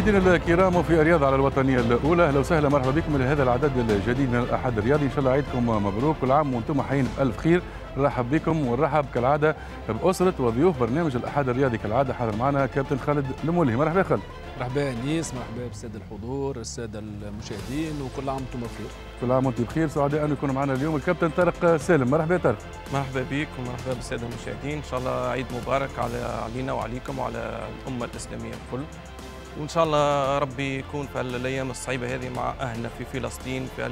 مشاهدينا الكرام في الرياضة على الوطنية الأولى أهلا وسهلا مرحبا بكم لهذا العدد الجديد من الأحد الرياضي. إن شاء الله عيدكم مبروك كل عام وأنتم حيين بألف خير. نرحب بكم ونرحب كالعادة بأسرة وضيوف برنامج الأحد الرياضي كالعادة. حاضر معنا كابتن خالد المولهي مرحبا خالد. مرحبا انيس مرحبا بالساده الحضور الساده المشاهدين وكل عام وأنتم بخير. كل عام وأنتم بخير. سعداء أن يكون معنا اليوم. الكابتن طارق سالم مرحبا طارق. مرحبا بك ومرحبا بالساده المشاهدين. إن شاء الله عيد مبارك على علينا وعليكم وعلى الأمة الإسلامية الكل. وإن شاء الله ربي يكون في الأيام الصعيبة هذه مع أهلنا في فلسطين في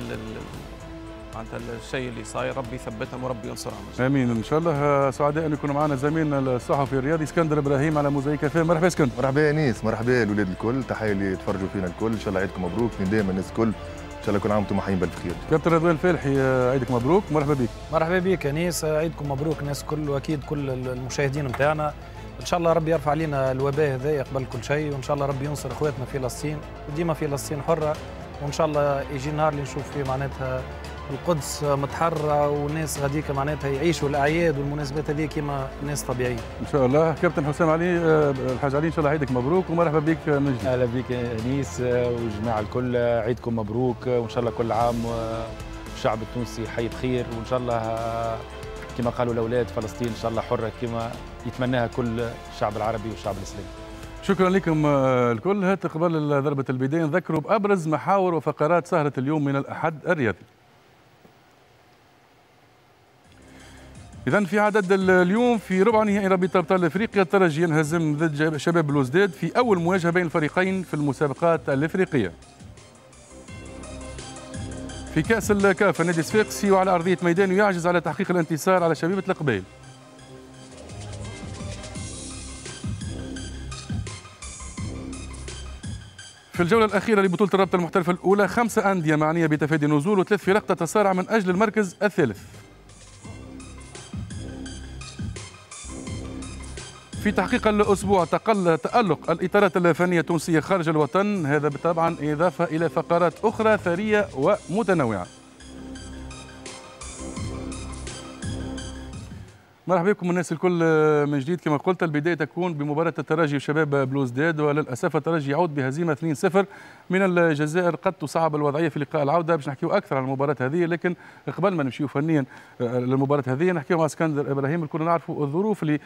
معناتها الشيء اللي صاير. ربي يثبتهم وربي ينصرهم آمين. إن شاء الله سعداء أن يكون معنا زميلنا الصحفي الرياضي إسكندر إبراهيم على موزايك كافيه مرحبا إسكندر. مرحبا يا أنيس. مرحبا الاولاد الكل. تحية اللي يتفرجوا فينا الكل. إن شاء الله عيدكم مبروك دائما الناس الكل. إن شاء الله كل عام وأنتم حيين بألف خير. كابتن رضوان الفالحي عيدك مبروك. مرحبا بك. مرحبا بك أنيس. عيدكم مبروك الناس الكل وأكيد كل المشاهدين نتاعنا إن شاء الله ربي يرفع علينا الوباء هذا يقبل كل شيء وإن شاء الله ربي ينصر إخواتنا في فلسطين وديما فلسطين حرة وإن شاء الله يجي نهار اللي نشوف فيه معناتها القدس متحررة والناس غاديك معناتها يعيشوا الأعياد والمناسبات هذه كما الناس طبيعيه. إن شاء الله كابتن حسام علي الحاج علي إن شاء الله عيدك مبروك ومرحبا بك من جديد. أهلا بك أنيس والجماعة الكل عيدكم مبروك وإن شاء الله كل عام الشعب التونسي حي بخير وإن شاء الله كما قالوا الأولاد فلسطين إن شاء الله حرة كما يتمناها كل الشعب العربي والشعب الاسلامي. شكرا لكم الكل هات قبل ضربة البدايه نذكروا بأبرز محاور وفقرات سهرة اليوم من الأحد الرياضي. إذا في عدد اليوم في ربع نهائي رابطة أبطال أفريقيا الترجي ينهزم ضد شباب بلوزداد في أول مواجهة بين الفريقين في المسابقات الأفريقية. في كأس الكاف النادي الصفاقسي وعلى أرضية ميدان يعجز على تحقيق الانتصار على شبيبة القبيل. في الجولة الأخيرة لبطولة الرابطة المحترفة الأولى خمسة أندية معنية بتفادي النزول وثلاث فرق تتصارع من أجل المركز الثالث. في تحقيق الأسبوع تقل تألق الإطارات الفنية التونسية خارج الوطن هذا طبعا إضافة إلى فقرات أخرى ثرية ومتنوعة مرحبا بكم الناس الكل من جديد. كما قلت البداية تكون بمباراة الترجي وشباب بلوزداد وللأسف الترجي يعود بهزيمة 2-0 من الجزائر. قد تصعب الوضعية في لقاء العودة. باش نحكيو أكثر عن المباراة هذه لكن قبل ما نمشيو فنيا للمباراة هذه نحكيو مع اسكندر إبراهيم. الكل نعرفوا الظروف اللي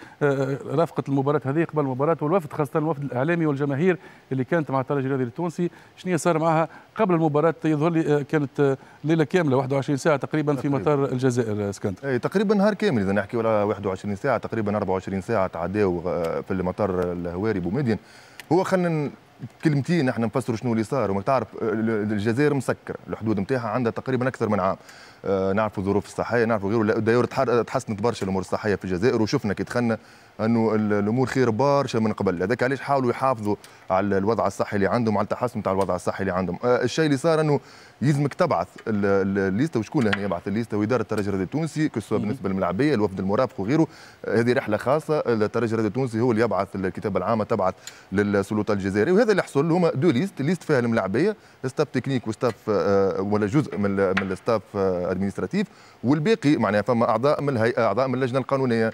رافقت المباراة هذه قبل المباراة والوفد خاصة الوفد الإعلامي والجماهير اللي كانت مع الترجي الرياضي التونسي. شنو صار معها قبل المباراة؟ يظهر لي كانت ليلة كاملة 21 ساعة تقريبا في مطار الجزائر اسكندر. اي تقريبا نهار كامل إذا نحكي ولا 21 ساعة تقريبا 24 ساعة تعداو في المطار الهواري بومدين هو خلينا كلمتين إحنا نفسروا شنو اللي صار. وما تعرف الجزائر مسكرة. الحدود نتاعها عندها تقريبا أكثر من عام. آه نعرفوا الظروف الصحية نعرفوا غيره. d'ailleurs تحسنت برشا الأمور الصحية في الجزائر وشفنا كي دخلنا أنه الأمور خير برشا من قبل. هذاك علاش حاولوا يحافظوا على الوضع الصحي اللي عندهم على التحسن نتاع الوضع الصحي اللي عندهم. آه الشيء اللي صار أنه يلزمك تبعث الليستة وشكون اللي يبعث الليستة؟ واداره الترجي الرياضي التونسي que ce soit بالنسبة للملاعبية الوفد المرافق وغيره. هذه رحلة خاصة الترجي الرياضي التونسي هو اللي يبعث الكتابة العامة تبعث للسلطات الجزائرية. وهذا اللي حصل هما deux listes liste فيها الملاعبية. staff technique و staff ولا جزء من من ال staff administratif والباقي معناها فما أعضاء من الهيئه أعضاء من اللجنة القانونية.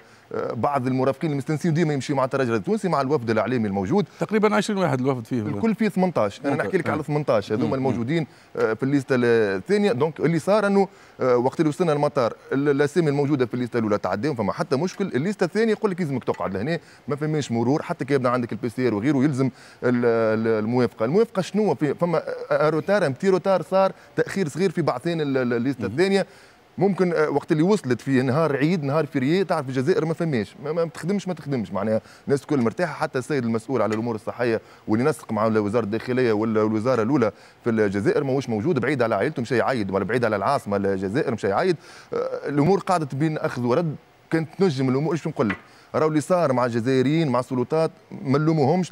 بعض المرافقين المستنسين ديما يمشي مع الترجي التونسي مع الوفد الإعلامي الموجود. تقريبا 20 واحد الوفد فيه الكل فيه 18 أنا نحكي لك على 18 هذوما الموجودين في الليستة الثانية. donc اللي صار أنه وقت اللي وصلنا المطار الأسامي الموجودة في الليستة الأولى تعداهم فما حتى مشكل. الليستة الثانية يقول لك لازمك تقعد لهنا ما فماش مرور. حتى كي يبدا عندك ال PCR وغيره يلزم الموافقة. الموافقة شنو؟ فما retard امتي retard صار تأخير صغير في بعثين الليستة الثانية. ممكن وقت اللي وصلت في نهار عيد نهار férié تعرف الجزائر ما فماش ما, تخدمش ما تخدمش. معناها الناس الكل مرتاحة حتى السيد المسؤول على الأمور الصحية واللي نسق مع وزاره الداخلية والوزارة الأولى في الجزائر ماهوش موجود بعيد على عائلته مشى يعيد ولا بعيد على العاصمة الجزائر مشى يعيد الأمور قاعدة بين أخذ ورد كانت تنجم الأمور. إيش نقول لك؟ راهو اللي صار مع الجزائريين مع السلطات ما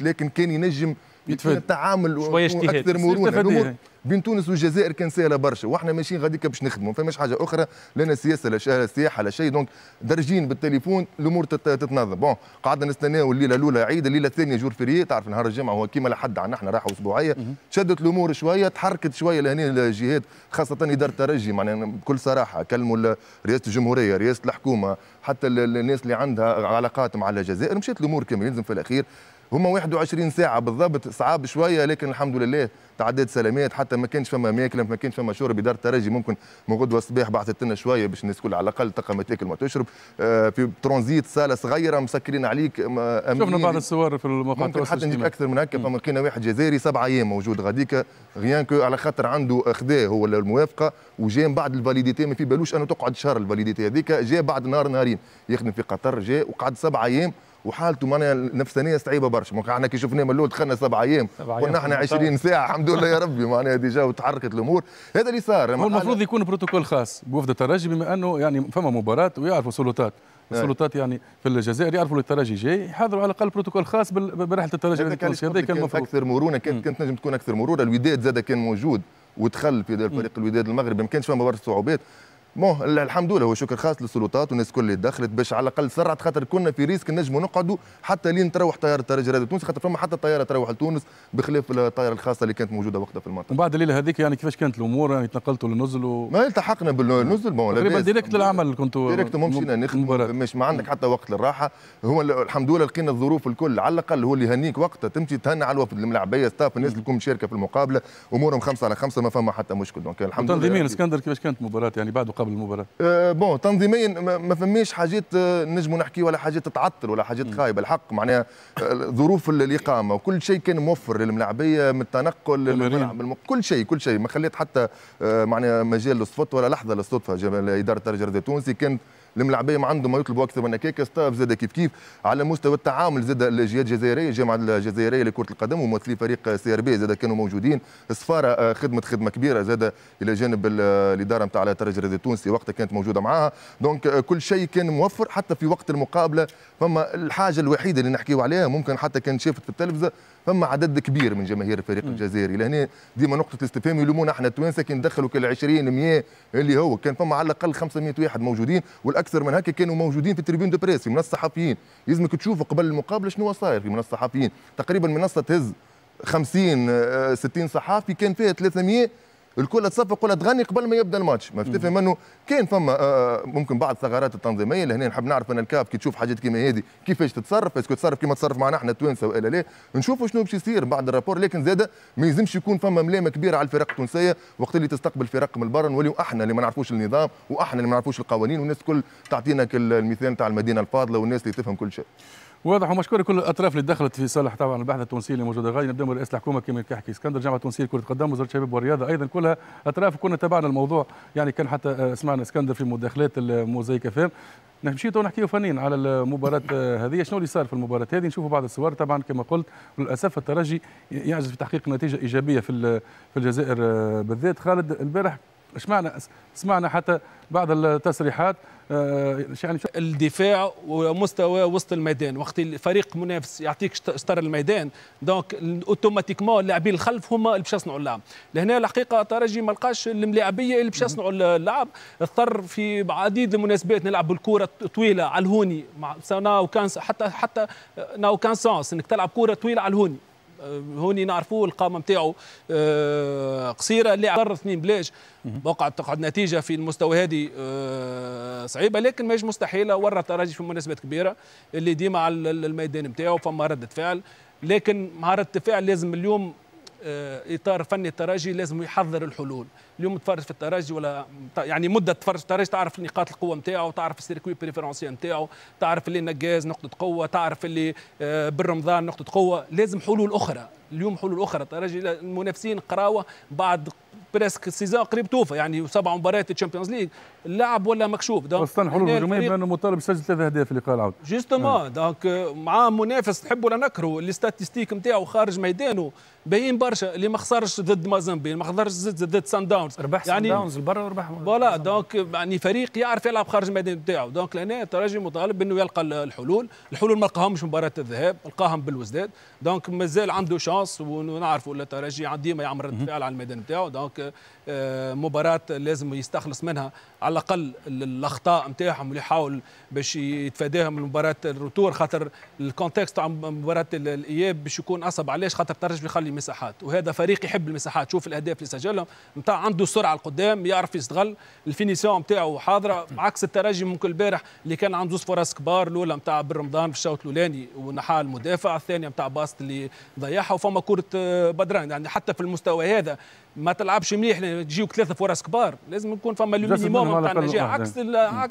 لكن كان ينجم يتفاد التعامل شوية أكثر مرونة. بين تونس والجزائر كان سهلة برشا. وإحنا ماشيين غاديك باش نخدموا. فماش حاجة أخرى لنا سياسة لا سياحة لا شيء. donc درجين بالتليفون الأمور تتنظم. bon قعدنا نستناو الليلة الأولى عيد الليلة الثانية jour férié تعرف نهار الجمعة هو كيما لحد عنا إحنا راحه أسبوعية. شدت الأمور شوية تحركت شوية لهنا الجهات خاصة إدارة الترجي. معناها بكل صراحة كلموا رئاسة الجمهورية رئاسة الحكومة حتى الناس اللي عندها علاقات مع الجزائر. مشات الأمور كما يلزم في الأخير. هما 21 ساعة بالضبط صعاب شوية لكن الحمد لله تعديت سلامات. حتى ما كانش فما ماكلة ما كانش فما شرب إدارة الترجي ممكن من غدوه الصباح بعثت لنا شوية باش الناس على الأقل تلقى ما تأكل ما تشرب. آه، في ترانزيت صاله صغيرة مسكرين عليك شفنا بعض الصور في المقاطع ممكن حتى نجيب أكثر من هكا فما لقينا واحد جزائري سبع أيام موجود غاديكا. غيان كو على خاطر عنده خذاه هو الموافقة وجاء بعد ال validité ما في بالوش أنه تقعد شهر ال validité هذيك جاء بعد نهار نهارين. يخدم في قطر جاء وقعد سبع أيام. وحالته معناها نفسانية صعيبة برشا. ممكن إحنا كي شفناه من الأول دخلنا سبع أيام. قلنا إحنا 20 ساعة الحمد لله يا ربي. معناها déjà وتحركت الأمور. هذا اللي صار. هو المفروض يكون بروتوكول خاص. بوفد الترجي بما أنه يعني فما مباراة ويعرفوا سلطات. نعم. السلطات يعني في الجزائر يعرفوا الترجي جاي يحضروا على الأقل بروتوكول خاص برحلة الترجي هذا كان المفروض. أكثر مرونة كانت كانت نجم تكون أكثر مرونة. الوداد زاد كان موجود ودخل في فريق الوداد المغربي ما كانش فما برشا صعوبات. mais الحمد لله هو شكر خاص للسلطات والناس الكل اللي دخلت باش على الأقل سرعت خاطر كنا في risque نجموا نقعدوا حتى لين تروح طيارة الترجي الرياضي التونسي خاطر فما حتى طيارة تروح لتونس بخلاف الطائره الخاصة اللي كانت موجودة وقتها في المنطقة. وبعد الليلة هذيك يعني كيفاش كانت الأمور؟ يعني تنقلتوا للنزل و... ما التحقنا بالنزل bon تقريبا direct للعمل كنتوا direct مشينا نخدم مش ما عندك حتى وقت للراحة. هو الحمد لله لقينا الظروف الكل على الأقل هو اللي يهنيك وقتها تمشي تهنى على الوفد الملاعبية staff الناس اللي تكون مشاركة في المقابلة أمورهم خمسة على خمسة ما فما حتى مشكل. donc الحمد لله. تنظيميا إسكندر كيفاش كانت المباراه يعني بعد وقبل المباراة؟ أه bon تنظيميا ما فماش حاجات آه، نجموا نحكي ولا حاجات تتعطل ولا حاجات خايبة. الحق معناها آه، ظروف الإقامة وكل شيء كان موفر للملاعبية من التنقل للملعب كل شيء كل شيء. ما خليت حتى آه، معناها مجال للصدفه ولا لحظة للصدفه إدارة الترجي التونسي كان الملاعبيه ما عندهم ما يطلبوا أكثر من هكاك staff زاد كيف كيف؟ على مستوى التعامل زاد الجهات الجزائرية الجامعة الجزائرية لكرة القدم وممثلي فريق CRB زاد كانوا موجودين. السفاره آه، خدمة خدمة كبيرة زاد إلى جانب الإدارة نتاع الترجي التونسي. وقتها كانت موجودة معاها. donc آه، كل شيء كان موفر حتى في وقت المقابلة. فما الحاجة الوحيدة اللي نحكيو عليها ممكن حتى كان شافت في التلفزة فما عدد كبير من جماهير الفريق. الجزائري. لهنا ديما نقطة الاستفهام يلومونا إحنا التوانسة كي ندخلوا كل 20 100 اللي هو كان فما على الأقل 500 واحد موجودين والأكثر من هكا كانوا موجودين في ال tribune de presse في منصة الصحفيين يلزمك تشوفوا قبل المقابلة شنو صاير في منصة الصحفيين تقريبا منصة تهز 50 60 صحافي كان فيها 300 الكل تصفق ولا تغني قبل ما يبدأ الماتش. ما تفهم إنه كان فما آه، آه، ممكن بعض الثغرات التنظيمية لهنا نحب نعرف أن الكاف كي تشوف حاجات كيما هذه كيفاش تتصرف est-ce que تتصرف كيما تصرف معنا إحنا التوانسة والا لا نشوفوا شنو باش يصير بعد ال rapport. لكن زاده ما يلزمش يكون فما ملامة كبيرة على الفرق التونسية وقت اللي تستقبل فرق من برا نوليو أحنا اللي ما نعرفوش النظام وأحنا اللي ما نعرفوش القوانين. والناس الكل تعطينا المثال تاع المدينة الفاضلة والناس اللي تفهم كل شيء. واضح ومشكور كل الأطراف اللي دخلت في صالح طبعا البعثة التونسية اللي موجوده غادي نبدأ رئيس الحكومة كما كيحكي إسكندر. جامعة تونسيه لكرة القدم وزارة الشباب والرياضة أيضا. كلها أطراف كنا تابعنا الموضوع. يعني كان حتى آه، سمعنا إسكندر في مداخلات ال Mosaïque FM نمشي تو نحكيو فنيا على المباراة آه، هذه. شنو اللي صار في المباراة هذه؟ نشوفوا بعض الصور. طبعا كما قلت للأسف الترجي يعجز في تحقيق نتيجة إيجابية في في الجزائر آه، بالذات. خالد البارح سمعنا سمعنا حتى بعض التصريحات آه، يعني الدفاع ومستوى وسط الميدان وقت الفريق منافس يعطيك شطر الميدان donc automatiquement اللاعبين الخلف هما اللي باش يصنعوا اللعب. لهنا الحقيقة الترجي ما لقاش الملاعبية اللي باش يصنعوا اللعب. اضطر في عديد المناسبات نلعب بالكرة طويلة على الهوني مع ناو كان حتى حتى ناو كان sens إنك تلعب كرة طويلة على الهوني. هوني نعرفوه القامة نتاعو آه، قصيرة اللي ضر اثنين بلاش وقعت تقعد نتيجة في المستوى هذه آه، صعيبة لكن ماهيش مستحيلة. ورى الترجي في مناسبات كبيرة اللي ديما على الميدان نتاعو فما ردة فعل. لكن مع رده الفعل لازم اليوم إطار فني الترجي لازم يحضر الحلول. اليوم تفرج في الترجي ولا يعني مدة تفرج في الترجي تعرف نقاط القوة نتاعو تعرف ال circuit préférentiel نتاعو تعرف اللي نجاز نقطة قوة تعرف اللي آه، بالرمضان نقطة قوة. لازم حلول أخرى. اليوم حلول أخرى. الترجي المنافسين قراوه بعد presque saison قريب توفى. يعني سبع مباريات Champions League اللعب ولا مكشوف. donc خاصة حلول هجومية بأنه مطالب يسجل ثلاث أهداف في لقاء العودة justement donc مع منافس نحب ولا نكره ال statistiques نتاعو خارج ميدانه. باين برشا اللي ما خسرش ضد مازامبي ما خسرش ضد سان داونز ربح يعني سان داونز لبرا وربح voilà donc يعني فريق يعرف يلعب خارج الميدان نتاعو donc لهنا الترجي مطالب إنه يلقى الحلول. الحلول ما لقاهمش مباراة الذهاب لقاهم بالوزداد دونك مازال عنده chance ونعرفوا الترجي ديما يعمل رد فعل على الميدان نتاعو دونك آه، مباراة لازم يستخلص منها. على الأقل الأخطاء نتاعهم اللي يحاول باش يتفاداها من مباراه retour خاطر contexte تاع مباراة الإياب باش يكون أصعب. علاش؟ خاطر الترجي بيخلي المساحات وهذا فريق يحب المساحات. شوف الأهداف اللي سجلهم. نتاع عنده سرعة القدام يعرف يستغل finition نتاعو حاضرة. عكس الترجي ممكن البارح اللي كان عنده زوز فرص كبار الأولى نتاع بن رمضان في الشوط الأولاني ونحى المدافع الثانية نتاع باست اللي ضيعها وفما كرة آه، بدران. يعني حتى في المستوى هذا ما تلعبش مليح تجيوك ثلاثة فرص كبار. لازم يكون فما minimum نتاع النجاح عكس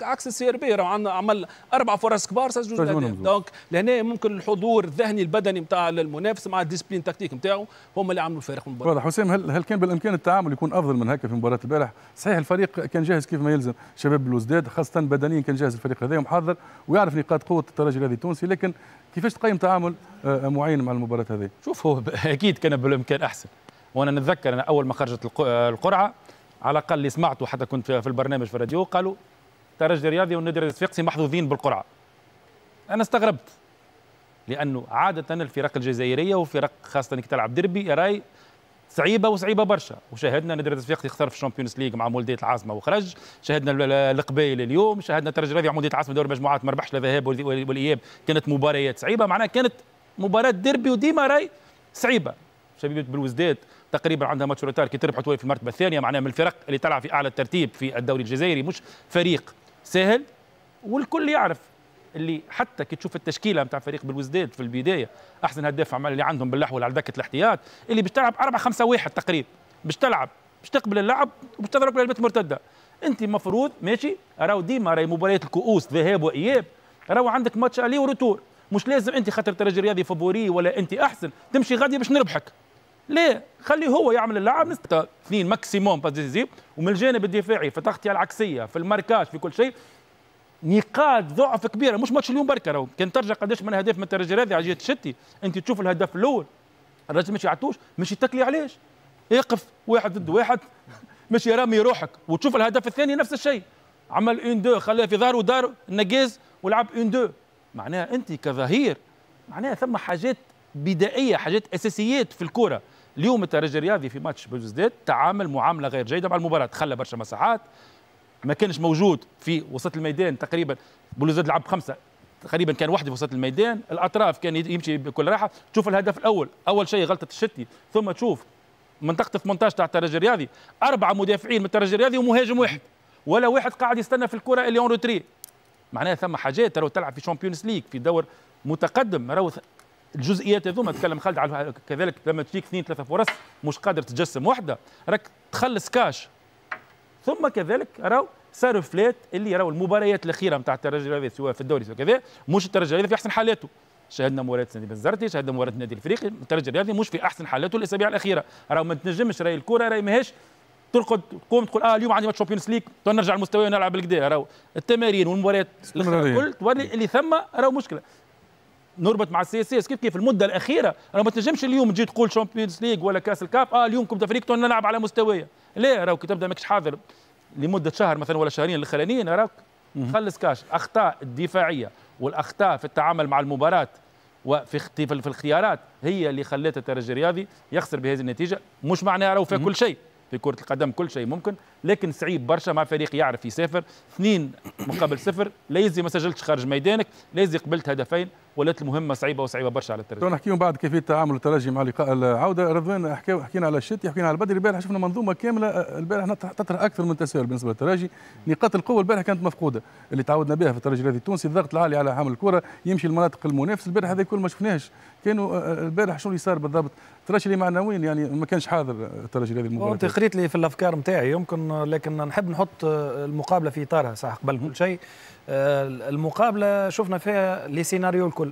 عكس CRB عمل أربع فرص كبار سجل دونك لهنا ممكن الحضور الذهني البدني نتاع المنافس مع discipline tactique نتاعو هم اللي عملوا الفارق المباراة. واضح. حسام هل هل كان بالإمكان التعامل يكون أفضل من هكا في مباراة البارح؟ صحيح الفريق كان جاهز كيف ما يلزم شباب بلوزداد خاصة بدنيا كان جاهز الفريق هذا ومحضر ويعرف نقاط قوة الترجي الذي التونسي لكن كيفاش تقيم تعامل آه، معين مع المباراة هذه؟ شوف هو أكيد كان بالإمكان أحسن. وأنا نتذكر أنا أول ما خرجت القرعة على الأقل اللي سمعته حتى كنت في البرنامج في الراديو قالوا ترجي الرياضي والنادي الصفاقسي محظوظين بالقرعة. أنا استغربت لأنه عادة الفرق الجزائرية وفرق خاصة انك تلعب ديربي راي صعيبة وصعيبة برشا. وشاهدنا نادي الصفاقسي خسر في ال Champions League مع مولوديه العاصمة وخرج. شاهدنا القبائل اليوم. شاهدنا الترجي الرياضي مولوديه العاصمة دوري المجموعات ما ربحش لا ذهاب والإياب. كانت مباريات صعيبة معناها كانت مباراة ديربي وديما راي صعيبة. شبيبة بلوزداد تقريبا عندها ماتش كي تربح في المرتبة الثانية معناها من الفرق اللي تلعب في أعلى الترتيب في الدوري الجزائري مش فريق سهل. والكل يعرف اللي حتى كي تشوف التشكيلة نتاع فريق بلوزداد في البداية أحسن هداف عمل اللي عندهم بالاحول على دكه الاحتياط اللي باش تلعب 4 5 1 تقريبا باش تلعب باش تقبل اللعب وباش تضرب لعبه مرتدة. أنت المفروض ماشي؟ راهو ديما راهي مباريات الكؤوس ذهاب وإياب. راهو عندك match aller و retour مش لازم أنت خاطر ترجي رياضي favori ولا أنت أحسن. تمشي غادي باش نربحك. ليه؟ خليه هو يعمل اللعب. اثنين maximum passes ومن الجانب الدفاعي في التغطيه العكسية في ال marquage في كل شيء. نقاط ضعف كبيرة مش ماتش اليوم بركة. راهو كان ترجع قداش من اهداف من الترجي هذه جهه الشتي انت تشوف الهدف الأول. الراجل مش يعطوش مش يتكلي علاش يقف واحد ضد واحد مش يرمي روحك. وتشوف الهدف الثاني نفس الشيء. عمل une-deux خلاه في ظهره ودار النقاز ولعب une-deux معناها انت كظهير معناها ثم حاجات بدائية حاجات أساسيات في الكره اليوم الترجي الرياضي في ماتش بلوزداد تعامل معاملة غير جيدة مع المباراة. خلى برشا مساحات. ما كانش موجود في وسط الميدان تقريبا. بلوزداد لعب خمسة. تقريبا كان وحده في وسط الميدان. الأطراف كان يمشي بكل راحة. تشوف الهدف الأول. أول شيء غلطة الشتي. ثم تشوف منطقة 18 تاع الترجي الرياضي. أربعة مدافعين من الترجي الرياضي ومهاجم واحد. ولا واحد قاعد يستنى في الكرة اللي en retrait معناها ثم حاجات تلعب في Champions League في دور متقدم. راهو الجزئيات هذوما تكلم خالد على كذلك لما تجيك اثنين ثلاثة فرص مش قادر تجسم وحده راك تخلص كاش. ثم كذلك راهو صاروا فلات اللي راهو المباريات الأخيرة نتاع الترجي الرياضي سواء في الدوري سواء كذا مش الترجي الرياضي في أحسن حالاته. شاهدنا مباراة سندي بن شاهدنا مباراة النادي الإفريقي الترجي الرياضي مش في أحسن حالاته الأسابيع الأخيرة. راهو ما تنجمش راهي الكرة راهي ماهيش ترقد تقوم تقول آه اليوم عندي ماتش شامبيونز ليج نرجع لمستوى ونلعب بالكدا راهو التمارين والمباريات الكل توري اللي ثم راهو مشكلة. نربط مع السي اس اس. كيف كيف المدة الأخيرة؟ أنا ما تنجمش اليوم تجي تقول شامبيونز ليج ولا كأس الكاب آه اليوم كنت افريقيا نلعب على مستوية. ليه؟ راهو كي تبدأ ماكش حاضر. لمدة شهر مثلا ولا شهرين الأخرانيين راك خلص كاش. اخطاء الدفاعية والأخطاء في التعامل مع المباراة وفي في الاختيارات هي اللي خلت الترجي الرياضي يخسر بهذه النتيجة. مش معناها راهو في كل شيء. في كرة القدم كل شيء ممكن. لكن صعيب برشا مع فريق يعرف يسافر. اثنين مقابل صفر. ليزي ما سجلتش خارج ميدانك. ليزي قبلت هدفين. ولات المهمة صعيبة وصعيبة برشا على الترجي. نحكيهم بعد كيفية تعامل الترجي مع لقاء العوده رضوان حكينا على الشتي حكينا على البدري. البارح شفنا منظومة كاملة. البارح تطرح أكثر من تساؤل بالنسبة للترجي نقاط القوة البارح كانت مفقودة اللي تعودنا بها في الترجي الرياضي التونسي. الضغط العالي على حامل الكرة يمشي المناطق المنافس البارح هذا كل ما شفناهش. كانوا آه، البارح شنو اللي صار بالضبط؟ الترجي اللي معنويا يعني ما كانش حاضر الترجي الرياضي المباراة. انت قريت لي في الأفكار نتاعي يمكن لكن نحب نحط المقابلة في إطارها صح قبل كل شيء. آه، المقابلة شفنا فيها لي سيناريو الكل.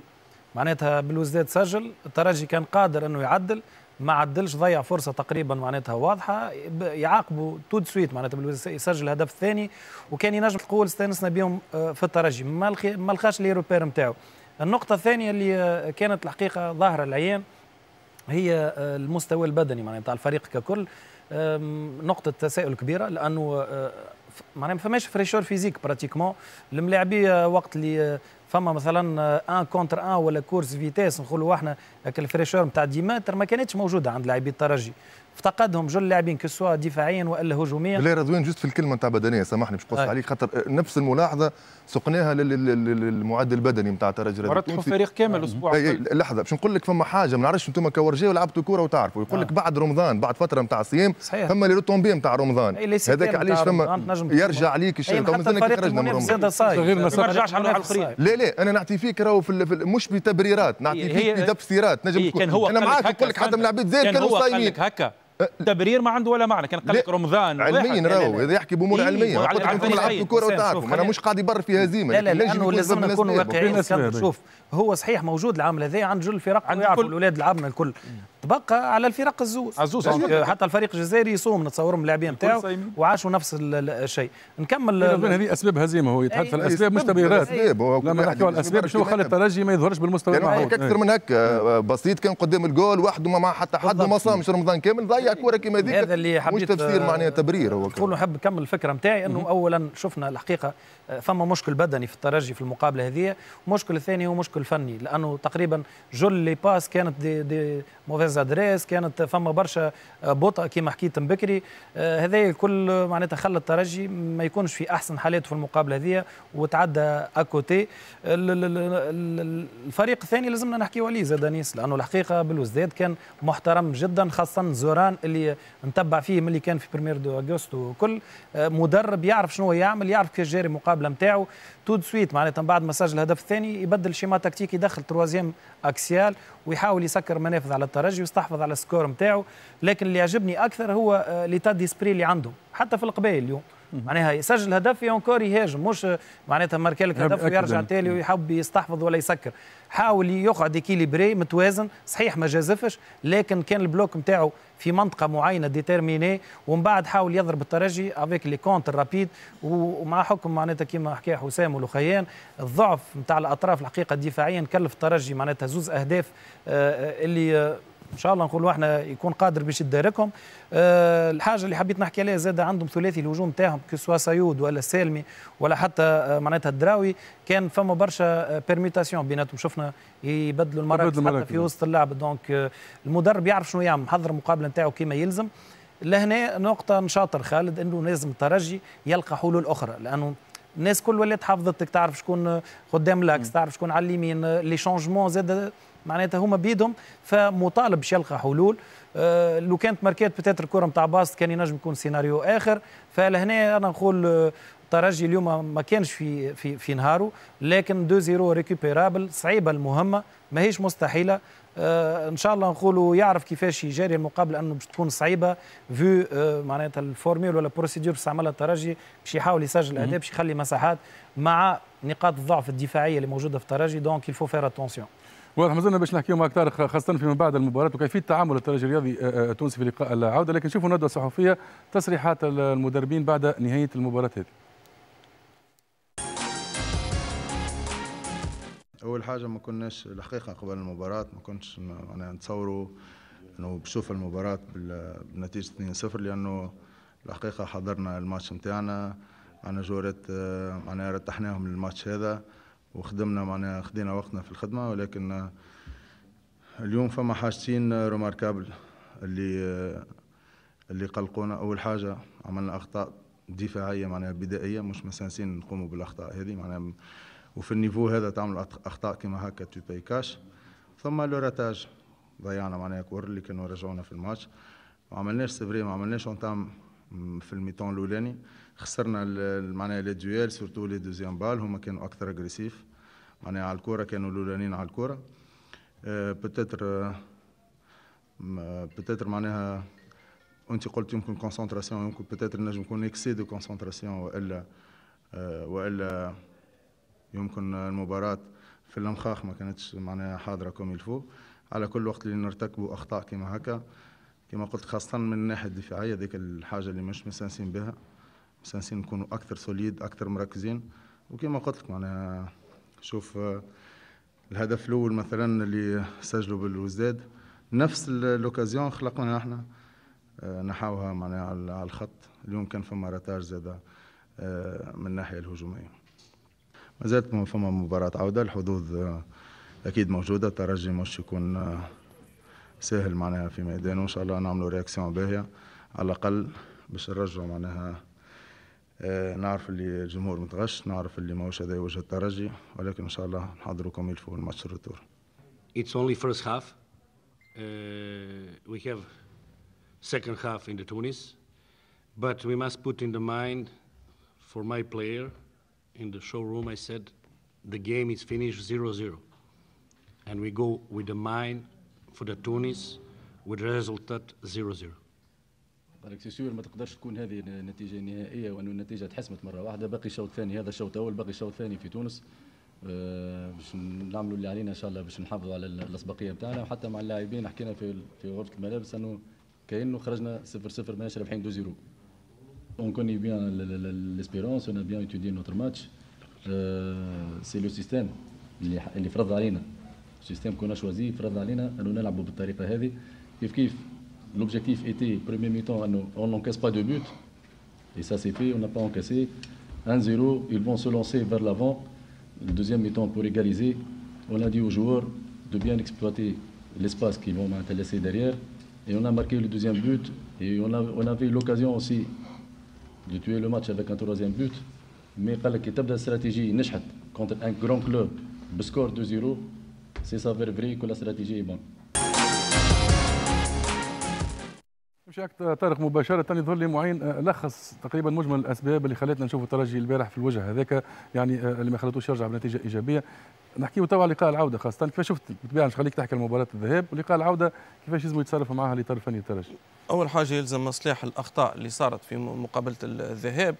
معناتها بلوزداد سجل الترجي كان قادر إنه يعدل ما عدلش ضيع فرصة تقريبا معناتها واضحة يعاقبوا tout de suite معناتها يسجل الهدف الثاني وكان ينجم تقول استانسنا بهم آه، في الترجي. ما لقاش les repères نتاعو. النقطة الثانية اللي آه، كانت الحقيقة ظاهرة العيان هي آه، المستوى البدني معناتها الفريق ككل. نقطة تساؤل كبيرة لأنه معناها ما فماش fraîcheur physique pratiquement الملاعبية وقت اللي فما مثلا un contre un ولا course vitesse نقولوا إحنا الفريشور نتاع ديماتر ما كانتش موجودة عند لاعبي الترجي. افتقدهم جل اللاعبين كسوا دفاعيا وإلا هجوميا. لا رضوان جست في الكلمة نتاع بدنية سامحني باش نقص عليك خاطر نفس الملاحظة سقناها للمعدل البدني نتاع ترجي ورتحوا فريق كامل الأسبوع لحظة باش نقول لك فما حاجة ما نعرفش أنتم كورجية ولعبتوا كورة وتعرفوا. يقول لك آه. بعد رمضان بعد فترة نتاع صيام فما لي روتومبي نتاع رمضان. هذاك علاش فما يرجع عليك الشيء تو مازلنا خرجنا من رمضان. ما رجعش على الاخرين لا لا أنا نعطي فيك راهو في مش بتبريرات نعطي فيك بتفسيرات نجم كان هو أنا معاك نقول لك حتى من العباد زاد كانوا صايمين. هكا تبرير ما عنده ولا معنى كان قال لك رمضان علميا راهو اذا يحكي بامور إيه علميه قلت لكم لعبتوا كوره وتعرفوا أنا مش قاعد يبرر في هزيمة لا لا لأنه لازم نكون واقعيين شوف هو صحيح موجود العام هذا عند جل الفرق ويعرفوا الأولاد لعبنا الكل. تبقى على الفرق الزوز. عزوز حتى الفريق الجزائري يصوم نتصورهم اللاعبين نتاعو وعاشوا نفس الشيء. نكمل هذه أسباب هزيمة هو يتحدث في الاسباب مش تبريرات لما نحكيو على الاسباب شنو خلى الترجي ما يظهرش بالمستوى يعني أكثر من هكا بسيط كان قدام الجول وحده ما مع حتى حد وما صامش رمضان كامل ضيع كوره كيما هذيك. هذا اللي حبيت مش تفسير معناها تبرير هو نقول نحب نكمل الفكرة نتاعي إنه اولا شفنا الحقيقة فما مشكل بدني في الترجي في المقابلة هذه. المشكل الثاني هو مشكل فني لأنه تقريبا جل les passes كانت des, des mauvaises adresses كانت فما برشا بطء كما حكيت من بكري آه، هذا الكل معناتها خلى الترجي ما يكونش في أحسن حالاته في المقابلة هذه وتعدى à côté الفريق الثاني لازمنا نحكيو عليه زاد أنيس لأنه الحقيقة بالوزداد كان محترم جدا خاصه زوران اللي نتبع فيه ملي كان في بريميرو دو اغسطو وكل. آه، مدرب يعرف شنو يعمل يعرف كيف جاري المقابلة نتاعو tout de suite معناتها بعد ما سجل الهدف الثاني يبدل schéma تكتيكي يدخل troisième axial ويحاول يسكر منافذ على الترجي. ويستحفظ على ال score نتاعو لكن اللي يعجبني أكثر هو آه، l'état d'esprit اللي عنده حتى في القبائل اليوم. معناها يسجل هدف encore يهاجم مش معناتها marqua لك هدف ويرجع تالي ويحب يستحفظ ولا يسكر. حاول يقعد équilibré متوازن صحيح ما جازفش لكن كان ال bloc نتاعو في منطقة معينة déterminée ومن بعد حاول يضرب الترجي avec les contres rapides ومع حكم معناتها كما حكى حسام ولخيان الضعف نتاع الأطراف الحقيقة الدفاعيا كلف الترجي معناتها زوز أهداف آه، آه، اللي إن شاء الله نقولوا إحنا يكون قادر باش يداركهم أه الحاجة اللي حبيت نحكي عليها زاد عندهم ثلاثي الهجوم تاعهم que ce soit سيود ولا سالمي ولا حتى أه معناتها الدراوي كان فما برشا permutations أه بيناتهم. شفنا يبدلوا المراكز حتى في وسط اللعب. donc أه المدرب يعرف شنو يعمل محضر المقابله نتاعو كما يلزم. لهنا نقطة نشاطر خالد إنه لازم الترجي يلقى حلول أخرى لأنه الناس كل ولات حافظتك تعرف شكون قدام l'axe تعرف شكون على اليمين. les changements زاد معناتها هما بيدهم فمطالب باش يلقى حلول. أه لو كانت ماركات peut-être الكره نتاع باست كان ينجم يكون سيناريو آخر. فلهنا أنا نقول الترجي اليوم ما كانش في في في نهاره لكن 2 0 récupérable صعيبة المهمة ماهيش مستحيلة. آه إن شاء الله نقولوا يعرف كيفاش يجاري المقابله أنه باش تكون صعيبة vu آه معناتها ال formule ولا procédure باش يعملها الترجي باش يحاول يسجل اهداف باش يخلي مساحات مع نقاط الضعف الدفاعية اللي موجودة في الترجي donc il faut faire attention واضح مازلنا باش نحكيو معك طارق خاصة فيما بعد المباراة وكيفية تعامل الترجي الرياضي التونسي في لقاء العودة. لكن شوفوا ندوه صحفيه تصريحات المدربين بعد نهاية المباراة هذه. أول حاجة ما كناش الحقيقة قبل المباراة ما كنتش أنا نتصوروا إنه بشوف المباراة بنتيجة 2-0 لأنه الحقيقة حضرنا الماتش نتاعنا. أنا آه، معناها رتحناهم للماتش هذا. وخدمنا معناها خدينا وقتنا في الخدمة ولكن اليوم فما حاجتين remarquables اللي اللي قلقونا. أول حاجة عملنا أخطاء دفاعية معناها بدائية مش مسانسين نقوموا بالأخطاء هذه معناها. وفي ال niveau هذا تعمل أخطاء كما هكا tu payes cash ثم le ratage ضيعنا معناها كور اللي كانوا رجعونا في الماتش. ما عملناش c'est vrai ما عملناش une entame في ال mi-temps الأولاني. خسرنا معناها les duels surtout les deuxièmes balles هما كانوا أكثر agressifs معناها على الكورة كانوا الأولانيين على الكورة. peut-être peut-être معناها أنت قلت يمكن concentration يمكن peut-être نجم يكون excès de concentration وإلا وإلا يمكن المباراة في المخاخ ما كانتش معناها حاضرة comme il faut على كل وقت اللي نرتكبوا أخطاء كما هكا كما قلت خاصة من الناحية الدفاعية ديك الحاجة اللي مش مسانسين بها. مسانسين نكونوا أكثر solides أكثر مركزين. وكما قلت لك معناها شوف الهدف الأول مثلا اللي سجلوا بالوزداد نفس ال occasion خلقنا إحنا آه، نحاوها معناها على الخط. اليوم كان فما ratage زاده آه، من الناحية الهجومية. ما زالت فما مباراة عودة الحظوظ آه، أكيد موجودة. الترجي مش يكون سهل معناها في ميدانه. وان شاء الله نعملوا réaction باهية. على الأقل باش نرجعوا معناها آه نعرف اللي الجمهور متغش نعرف اللي ماهوش هذا وجه الترجي ولكن ان شاء الله نحضروا comme il faut الماتش ال retour It's only first half. Uh, we have second half in the Tunis, but we must put in the mind for my player in the showroom. I said the game is finished 0-0, and we go with the mind for the Tunis with result 0-0. بالك c'est sûr ما تقدرش تكون هذه النتيجه النهائيه وانه النتيجة تحسمت مرة واحدة. باقي الشوط الثاني هذا الشوط الأول باقي الشوط الثاني في تونس. آه، باش نعملوا اللي علينا إن شاء الله باش نحافظوا على الأسبقية بتاعنا. وحتى مع اللاعبين حكينا في في غرفة الملابس أنه كأنه خرجنا 0 0 ماناش رابحين 2 0 On connaît bien l'espérance, on a bien étudié notre match. Euh, c'est le système اللي اللي فرض علينا. السيستم كنا شوازي فرض علينا أنه نلعبوا بالطريقة هذه. كيف كيف؟ L'objectif était, premier mi-temps, on n'encaisse pas de but. Et ça c'est fait, on n'a pas encaissé. 1-0, ils vont se lancer vers l'avant. Deuxième mi-temps pour égaliser. On a dit aux joueurs de bien exploiter l'espace qu'ils vont laisser derrière. Et on a marqué le deuxième but. Et on, a, avait l'occasion aussi de tuer le match avec un troisième but. Mais quand la stratégie contre un grand club, le score 2-0, c'est ça vrai que la stratégie est bonne. مش طارق مباشرة يظهر لي معين آه، لخص تقريبا مجمل الأسباب اللي خلتنا نشوف الترجي البارح في الوجه هذاك يعني آه، اللي ما خلتوش يرجع بنتيجة إيجابية. نحكيو توا على لقاء العودة. خاصة كيفاش شفت؟ بالطبيعة مش خليك تحكي مباراة الذهاب ولقاء العودة كيفاش لازم يتصرف معها اللي طرف فني الترجي؟ أول حاجة يلزم مصلح الأخطاء اللي صارت في مقابلة الذهاب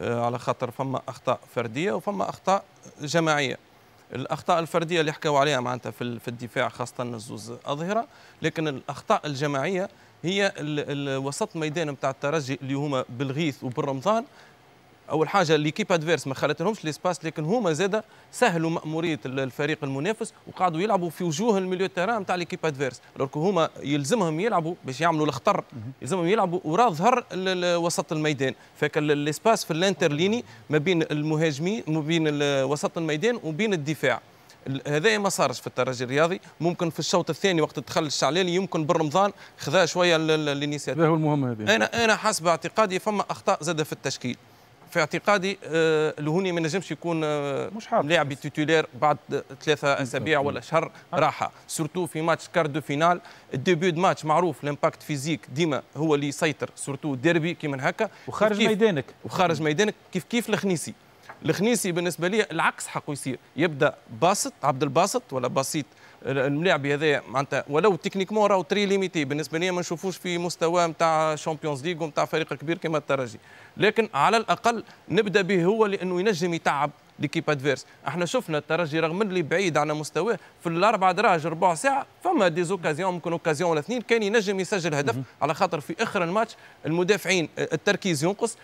آه، على خاطر فما أخطاء فردية وفما أخطاء جماعية. الأخطاء الفردية اللي حكاوا عليها معناتها في الدفاع خاصة الزوز أظهرة لكن الأخطاء الجماعية هي وسط الميدان نتاع الترجي اللي هما بالغيث وبالرمضان أول حاجة l'équipe adverse ما خلتلهمش les espaces لكن هما زادة سهلوا مأمورية الفريق المنافس وقعدوا يلعبوا في وجوه ال milieu terrain نتاع l'équipe adverse. alors que هما يلزمهم يلعبوا باش يعملوا الخطر يلزمهم يلعبوا ورا ظهر وسط الميدان. فكان l'espace في ال interlignes ما بين المهاجمين ما بين وسط الميدان وبين الدفاع. هذا ما صارش في الترجي الرياضي. ممكن في الشوط الثاني وقت دخل الشعلالي يمكن بن رمضان خذا شوية ال initiative هو المهم هذه. أنا أنا حسب اعتقادي فما أخطاء زادة في التشكيل. في اعتقادي آه الهوني ما نجمش يكون آه مش لاعب titulaire بعد ثلاثة أسابيع ولا شهر راحة. surtout في ماتش quart de finale. ال début de match معروف. ال impact physique ديما هو اللي يسيطر. surtout ديربي كيما هكا. وخارج كيف ميدانك. وخارج ميدانك. كيف كيف الخنيسي. الخنيسي بالنسبة لي العكس حقه يصير. يبدأ باسط عبد الباسط ولا بسيط؟ الملاعبي هذا معناتها ولو techniquement راهو très limité بالنسبة لي ما نشوفوش في مستوى نتاع Champions League ونتاع فريق كبير كما الترجي. لكن على الأقل نبدأ به هو لأنه ينجم يتعب l'équipe adverse. إحنا شفنا الترجي رغم اللي بعيد على مستواه في الأربع دراج ربع ساعة فما des occasions ممكن occasion ولا اثنين كان ينجم يسجل هدف على خاطر في آخر الماتش المدافعين التركيز ينقص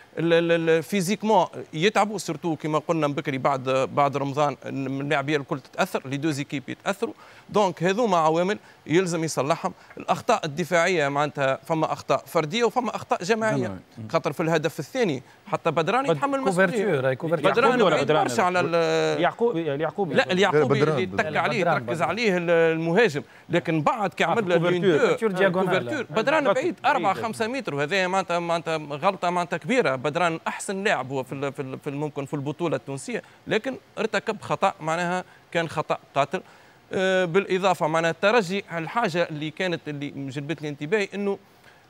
physiquement يتعبوا surtout كما قلنا بكري بعد بعد رمضان اللاعبيه الكل تتأثر les deux équipes يتأثروا. donc هذوما عوامل يلزم يصلحهم. الأخطاء الدفاعية معناتها فما أخطاء فردية وفما أخطاء جماعية. خاطر في الهدف الثاني حتى بدران يتحمل مسؤوليه بدران بعيد برشا على اليعقوبي اليعقوبي لا اليعقوبي اللي تك عليه تركز عليه المهاجم. لكن بعد كي عمل كوفرتور بدران بعيد 4 5 متر. وهذا معناتها معناتها غلطة معناتها كبيرة. بدران أحسن لاعب هو في في ممكن في البطولة التونسية. لكن ارتكب خطأ معناها كان خطأ قاتل. آه، بالإضافة معناها الترجي الحاجة اللي كانت اللي جلبت لي انتباهي إنه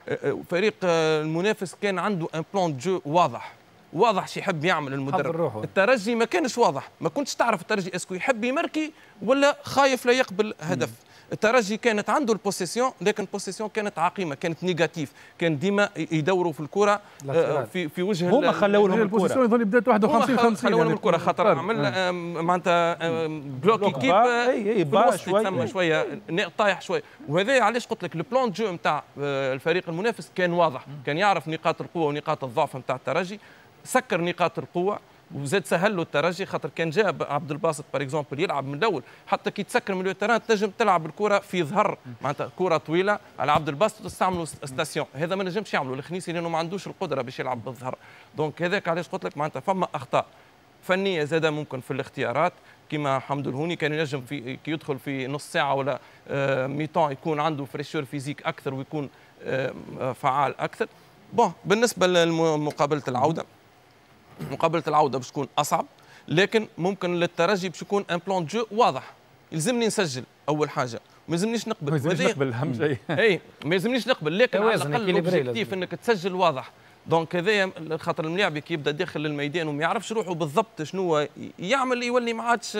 آه، آه، فريق المنافس كان عنده un plan jeu واضح. واضح شي يحب يعمل المدرب. الترجي ما كانش واضح. ما كنتش تعرف الترجي est-ce que يحب يمركي ولا خايف لا يقبل هدف. الترجي كانت عنده ال possession لكن ال possession كانت عقيمة كانت négative كان ديما يدوروا في الكرة آه، في في وجه هما خلوا لهم الكرة. البوسيسيون يظل بدات 51 50 خلوا لهم الكرة خاطر عمل آه، معناتها bloc. كيب أي أي شوية شوية طايح شوية وهذا علاش قلت لك ال plan jeu نتاع آه، الفريق المنافس كان واضح كان يعرف نقاط القوة ونقاط الضعف نتاع الترجي. سكر نقاط القوة وزاد سهل له الترجي خاطر كان جاء عبد الباسط par exemple يلعب من الأول حتى كي تسكر من ال terrain تنجم تلعب الكرة في ظهر معناتها كرة طويلة على عبد الباسط تستعملوا situation هذا ما نجمش يعملوا الخنيسي لأنه ما عندوش القدرة باش يلعب بالظهر. donc هذاك علاش قلت لك معناتها فما أخطاء فنية زادة ممكن في الاختيارات. كما حمد الهوني كان ينجم في كي يدخل في نص ساعة ولا آه، mi-temps يكون عنده fraîcheur physique أكثر ويكون آه، فعال أكثر. bon بالنسبة لمقابله العودة مقابلة العودة باش تكون أصعب لكن ممكن للترجي باش يكون un plan jeu واضح. يلزمني نسجل أول حاجة. ما يلزمنيش نقبل. ما يلزمنيش نقبل أهم شيء. إي ما يلزمنيش نقبل لكن على الأقل ال objectif إنك تسجل واضح. donc هذايا خاطر الملاعب كي يبدأ داخل الميدان وما يعرفش روحه بالضبط شنو هو يعمل يولي ما عادش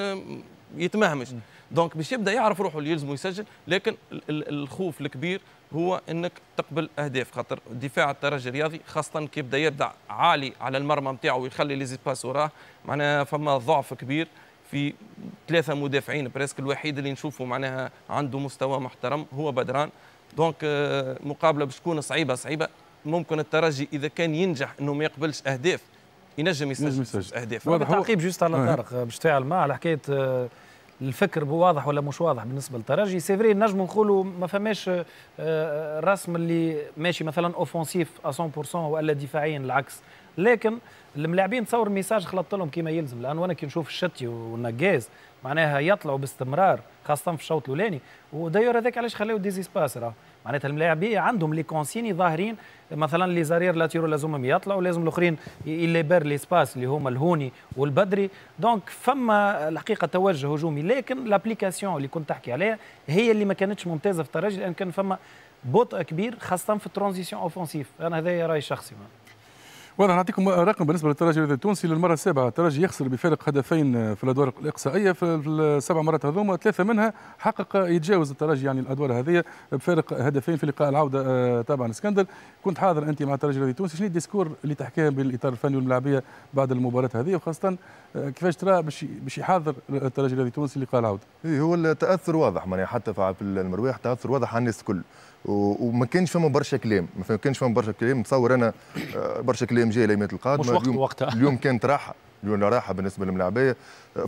يتمهمش. donc باش يبدأ يعرف روحه اللي يلزمه يسجل لكن ال- ال- الخوف الكبير هو إنك تقبل أهداف خاطر دفاع الترجي الرياضي خاصة كي يبدأ يبدأ عالي على المرمى نتاعو ويخلي les espaces وراه معناها فما ضعف كبير في ثلاثة مدافعين presque الوحيد اللي نشوفه معناها عنده مستوى محترم هو بدران donc آه، مقابلة باش تكون صعيبة صعيبة ممكن الترجي إذا كان ينجح إنه ما يقبلش أهداف ينجم ينجم يسجل يسجل. أهداف واضح. تعقيب juste على آه. طارق باش تفاعل معه على حكاية آه، الفكر واضح ولا مش واضح بالنسبة للترجي c'est vrai نجموا نقولوا ما فماش آه، آه، رسم اللي ماشي مثلا offensif 100% ولا دفاعيا العكس. لكن الملاعبين تصور message خلطت لهم كما يلزم. لأن وأنا كي نشوف الشتي والنقاز معناها يطلعوا باستمرار خاصة في الشوط الأولاني. و d'ailleurs هذاك علاش خلاو des espaces راه؟ معناتها الملاعبيه عندهم les consignes ظاهرين مثلا les arrières latéraux لازمهم يطلعوا لازم الأخرين ي libérer les espaces اللي هما الهوني والبدري. donc فما الحقيقة توجه هجومي لكن l'application اللي كنت تحكي عليها هي اللي ما كانتش ممتازة في الترجي لأن كان فما بطء كبير خاصة في ال transition offensive أنا هذا رايي الشخصي واضح نعطيكم رقم بالنسبة للترجي التونسي للمرة السابعة. الترجي يخسر بفارق هدفين في الأدوار الإقصائية. في السبع مرات هذوما ثلاثة منها حقق يتجاوز الترجي يعني الأدوار هذه بفارق هدفين في لقاء العودة آه، طبعا اسكندر. كنت حاضر أنت مع الترجي التونسي. شنو ال discours اللي تحكيها بالاطار الفني والملاعبيه بعد المباراة هذه؟ وخاصة آه، كيفاش ترى باش باش يحاضر الترجي التونسي لقاء العودة؟ إيه هو التأثر واضح معناها حتى في المرواح تأثر واضح على الناس الكل. وما كانش فما برشا كلام. ما كانش فما برشا كلام. نتصور أنا آه، برشا كلام جاي الايامات القادمه مش وقت اليوم, وقتها. اليوم كانت راحة. اليوم راحة بالنسبة للملاعبية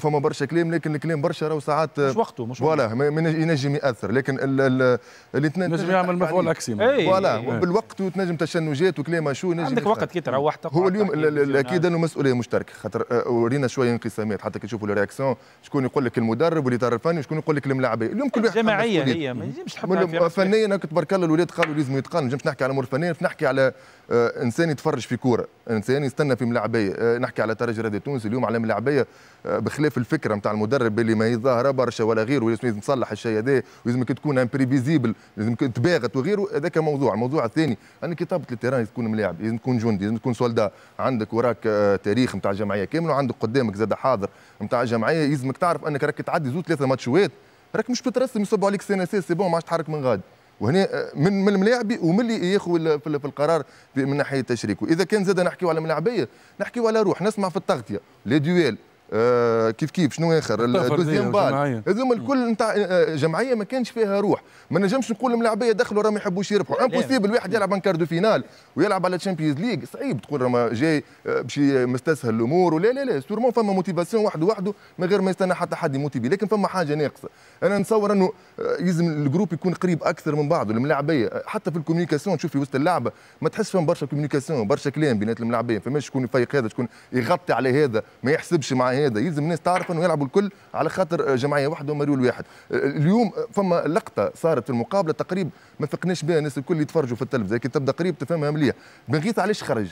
فما برشا كلام لكن الكلام برشا راهو ساعات مش وقته مش وقته voilà ما- ما ينج- ينجم يأثر لكن ال- ال- اللي تن- نجم تنجم يعمل تحكي مفعول. عكسي اي فوالا إيه. بالوقت وتنجم تشنجات وكلام شو نجم عندك. وقت كي تروح تقعد هو اليوم. أكيد إنه مسؤولية مشتركة خاطر آه، ورينا شوية انقسامات حتى كي تشوفوا الرياكسيون شكون يقول لك المدرب والاطار الفني وشكون يقول لك الملاعبية اليوم كل واحد جماعيه. هي ما ينجمش تحطها فنيا أنا كنت تبارك الله الولاد قالوا لازم يتقان نجمش نحكي على امور فنيه نحكي على إنسان يتفرج في كورة إنسان يستنى في ملاعبية. آه، نحكي على ترجي رياضي تونس اليوم على ملاعبية آه، بخلاف الفكرة نتاع المدرب اللي ما يظاهر برشا ولا غيره ولازم تصلح الشيء هذا ولازم تكون امبريفيزيبل لازم تباغت وغيره هذاك موضوع. الموضوع الثاني انك كتابه التيران تكون ملاعب لازم تكون جندي لازم تكون سولدا. عندك وراك آه، تاريخ نتاع جمعية كاملة وعندك قدامك زاد حاضر نتاع جمعية يلزمك تعرف أنك راك تعدي زوج ثلاثة ماتشوات راك مش بترسم يصبوا عليك اس سي بون ما عادش تحرك من غادي وهنا آه، من من الملاعبي ومن اللي ياخذ في ال- في القرار من ناحية التشريك. وإذا كان زاد نحكيو على ملاعبية نحكيو على روح نسمع في التغطية. لي دويل آه كيف كيف؟ شنو آخر؟ الدوزيام. بال هذوما الكل نتاع آه، جمعية ما كانش فيها روح. ما نجمش نقول الملاعبيه دخلوا راه ما يحبوش يربحوا. impossible واحد يلعب un quart de finale ويلعب على Champions League صعيب تقول راه جاي آه، باش مستسهل الأمور. ولا لا لا sûrement فما motivation وحده وحده من غير ما يستنى حتى حد ي motiver لكن فما حاجة ناقصة. أنا نتصور إنه يلزم ال groupe يكون قريب أكثر من بعضه الملاعبية حتى في ال communication تشوف في وسط اللعبه ما تحس فيهم برشا communication برشا كلام بينات الملاعبيه فماش شكون يفيق هذا شكون يغطي على هذا ما يحسبش مع هذا. يلزم الناس تعرف انه يلعبوا الكل على خاطر جمعية واحدة ومريول واحد. اليوم فما لقطة صارت في المقابلة تقريبا ما فقناش بها الناس الكل يتفرجوا في التلفزة كي تبدأ قريب تفهمها مليح. بن غيث علاش خرج؟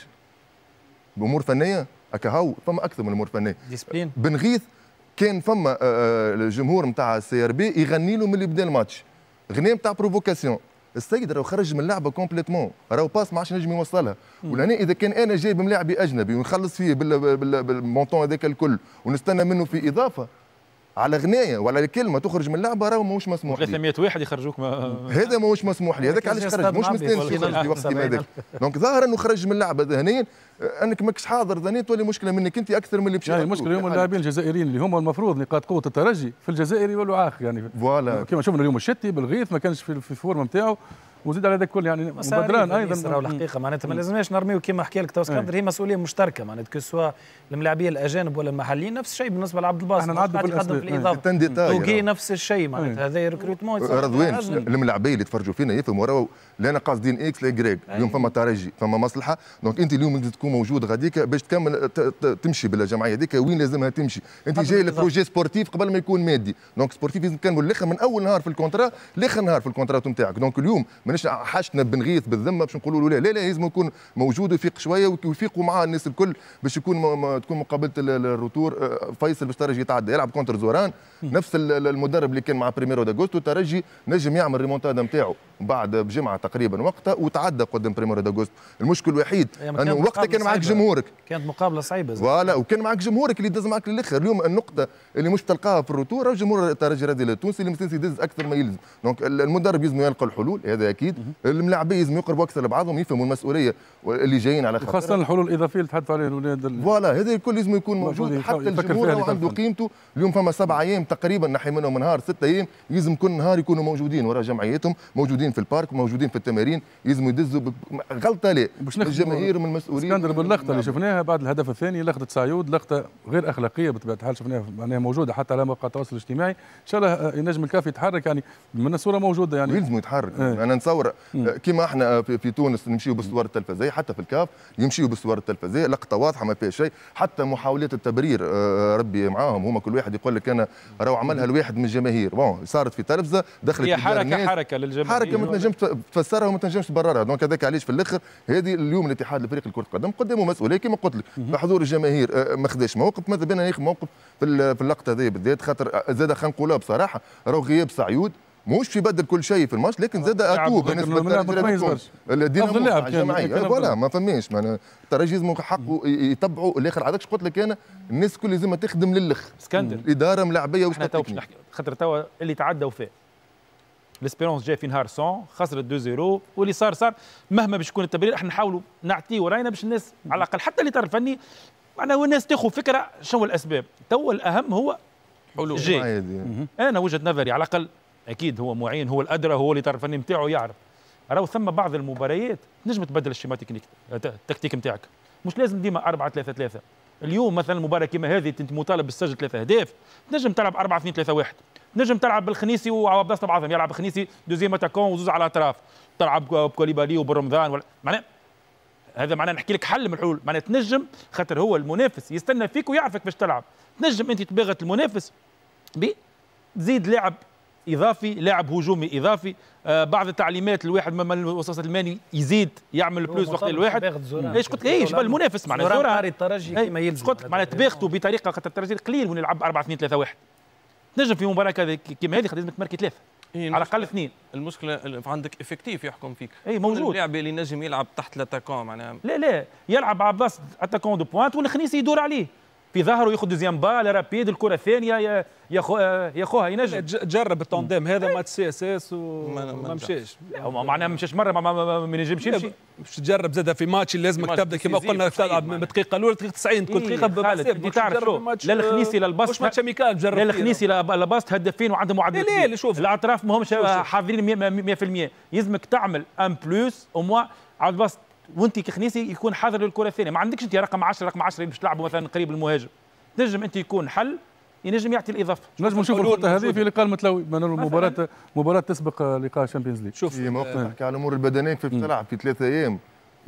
بأمور فنية؟ هكا هاو؟ فما أكثر من امور فنيه discipline بن غيث كان فما آه، آه، الجمهور نتاع ال CRB يغني له من اللي بدأ الماتش. غنية نتاع provocation السيد راهو خرج من اللعبه complètement راهو passe ما عادش نجم يوصلها. ولهنا إذا كان أنا جايب ملاعبي أجنبي ونخلص فيه بال- بال- بال montant هذاك الكل ونستنى منه في إضافة على غناية وعلى كلمه تخرج من اللعبه راهو ماهوش مسموح لي 300 واحد يخرجوك ما هذا ماهوش مسموح لي هذاك علاش خرج؟ مش مستانس يخرج في وقت كيما هذاك. donc ظاهر إنه خرج من اللعبه ذهنيا أنك ماكش حاضر ذهنيا تولي مشكلة منك أنت أكثر من اللي باش يعني. المشكلة اليوم اللاعبين الجزائريين اللي هم المفروض نقاط قوة الترجي في الجزائر يولوا عائق يعني voilà. كما شفنا اليوم الشتي بن غيث ما كانش في في الفورمة نتاعو وزيد على هذا الكل يعني مبادران. أيضا. راهو الحقيقة. معناتها ما لازمناش نرميو كما حكى لك تو اسكندر هي مسؤولية مشتركة. معناتها que ce soit الملاعبية الأجانب ولا المحليين نفس الشيء بالنسبة لعبد الباسط. إحنا نعدوا في الإضافة. توقي نفس الشيء. معناتها هذا recrutement رضوان الملاعبية اللي تفرجوا فينا يفهموا راهو لا أنا قاصدين إكس لا جريك اليوم فما ترجي فما مصلحة. donc أنت اليوم لازم تكون موجود غاديك باش تكمل تمشي بالجمعية هذيك وين لازمها تمشي؟ أنت جاي ل projet sportif قبل ما يكون مادي. donc sportif لازم تكمل الآخر من أول نهار في ال contrat لاخر نهار في ال contrat نتاعك. donc اليوم ماناش حاجتنا بنغيث بالذمة باش نقولوا له لا لا لازم يكون موجود ويفيق شوية ويفيقوا معاه الناس الكل باش يكون تكون مقابلة ال retour آه، فيصل باش ترجي يتعدى يلعب contre زوران نفس المدرب اللي كان مع بريميرو داغوستو ترجي نجم يعمل ريمونتادا نتاعو بعد بجمعة تقريبا وقتها وتعدى قدام بريميرو داغوستو المشكل الوحيد أنه وقتها كان معك جمهورك. كانت مقابلة صعيبه voilà وكان معك جمهورك اللي دز معك للآخر. اليوم النقطة اللي مش تلقاها في ال retour جمهور الترجي الرياضي التونسي اللي مستنسي يدز أكثر ما يلزم. donc المدرب يلزم يلقى الحلول هذا أكيد. الملاعبيه يلزم يقربوا أكثر لبعضهم يفهموا المسؤولية اللي جايين على خاطر. خاصه الحلول الإضافية اللي تحدثوا عليها الأولاد فوالا هذا الكل لازم يكون موجود حتى الجمهور عنده قيمته اليوم فما سبع أيام تقريبا نحي منهم نهار ستة أيام لازم كل نهار يكونوا موجودين وراء جمعيتهم موجودين في البارك موجودين في التمارين لازم يدزوا غلطة لا باش الجماهير من المسؤولين. اسكندر باللقطه اللي شفناها بعد الهدف الثاني لقطه سعيود لقطه غير أخلاقية بطبيعة الحال شفناها معناها موجودة حتى على مواقع التواصل الاجتماعي. إن شاء الله ينجم الكاف يتحرك يعني من الصورة موجودة يعني. يلزم يتحرك. آه. أنا نتصور كما إحنا في, في تونس نمشيو بالصور التلفزيه حتى في الكاف يمشيو بالصور التلفزيه لقطة واضحة ما فيها شيء. حتى محاولات التبرير ربي معاهم. هما كل واحد يقول لك أنا راهو عملها الواحد من الجماهير. bon صارت في تلفزة دخلت هي حركة حركة للجماهير. حركة ما تنجمش تفسرها وما تنجمش تبررها. donc هذاك علاش في الآخر هذه اليوم الاتحاد الافريقي لكره القدم قدامه مسؤولية كما قلت لك. بحضور الجماهير آه، ما خداش موقف. ماذا بينا ياخذ موقف في اللقطة هذه بالذات؟ خاطر زاد خلينا نقولها بصراحه راهو غياب سعيود مش في بدل كل شيء في الماتش لكن زاد أتوه بالنسبة للدينامو الجماعيه ولا ما فماش. الترجي لازم حقه يتبعوا الآخر. عادكش قلت لك أنا؟ الناس الكل لازم تخدم للاخر إسكندر. الإدارة إحنا تو نحكي خاطر توا اللي تعدى وفاء ليسبيرونس جاي في نهار 100 خسرت 2 0 واللي صار صار. مهما باش يكون التبرير إحنا نحاولوا نعطيه وراينا باش الناس على الأقل حتى اللي تعرف فني معناها الناس تاخذ فكرة شنو الأسباب. تو الأهم هو حلول. جاي. أنا وجهة نظري على الأقل أكيد هو معين هو الأدرى هو اللي تعرف الفني نتاعو يعرف. راهو ثم بعض المباريات تنجم تبدل ال schéma tactique التكتيك نتاعك مش لازم ديما 4 3 3 اليوم مثلا مباراه كما هذه انت مطالب بالسجل ثلاثة أهداف تنجم تلعب 4 2 3 1 تنجم تلعب بالخنيسي وعباس بعضهم يلعب بالخنيسي deuxième attaquant وزوز على الاطراف. تلعب بكوليبالي وبرمضان ولا معناه هذا معناه نحكي لك حل من الحلول. معناه تنجم خاطر هو المنافس يستنى فيك ويعرفك باش تلعب. تنجم انت تباغت المنافس بتزيد لاعب إضافي لاعب هجومي إضافي. آه بعض التعليمات الواحد من الوسط الماني يزيد يعمل plus وقت الواحد. إيش قلت؟ إيش؟ المنافس معناها زورا الترجي كما يلزم. قلت معناها تباغتوا بطريقة خاطر الترجي قليل وين يلعب 4 2 3 1 تنجم في مباراة كما هذه لازمك تماركي ثلاثة إيه على الأقل اثنين. المشكلة عندك effectif يحكم فيك. اي موجود. اللاعب اللي نجم يلعب تحت لاتاكون معناها. لا لا يلعب على بلاصه اتاكون دو بوانت والخنيسي يدور عليه. في ظهره ياخذ دوزيام بال رابيد الكرة الثانية يا يا يا خوها ينجم. جرب التونديم هذا ماتش سي اس اس وما مشاش معناها ما مشاش مرة ما ينجمش يمشي. باش تجرب زاد في ماتش اللي لازمك تبدأ كما قلنا تلعب من الدقيقه الأولى دقيقة 90 كل دقيقة انت تعرف شو؟ لا الخنيسي لا الباص. مش ماتش أميكال جرب لا الخنيسي لا الباص هدافين وعندهم معدل. لا لا شوف. الأطراف ماهمش حاضرين 100% يلزمك تعمل un plus ou moins على الباص وانت كخنيسي يكون حاضر للكرة الثانية. ما عندكش انت رقم 10 رقم 10 باش تلعبوا مثلا قريب المهاجم. تنجم انت يكون حل ينجم يعطي الإضافة. نجم نشوف الخطة هذه في لقاء المتلوي. مباراه مباراة تسبق لقاء ال Champions League. شوف في موقف نحكي على الأمور البدنية كيف تلعب في ثلاثة أيام.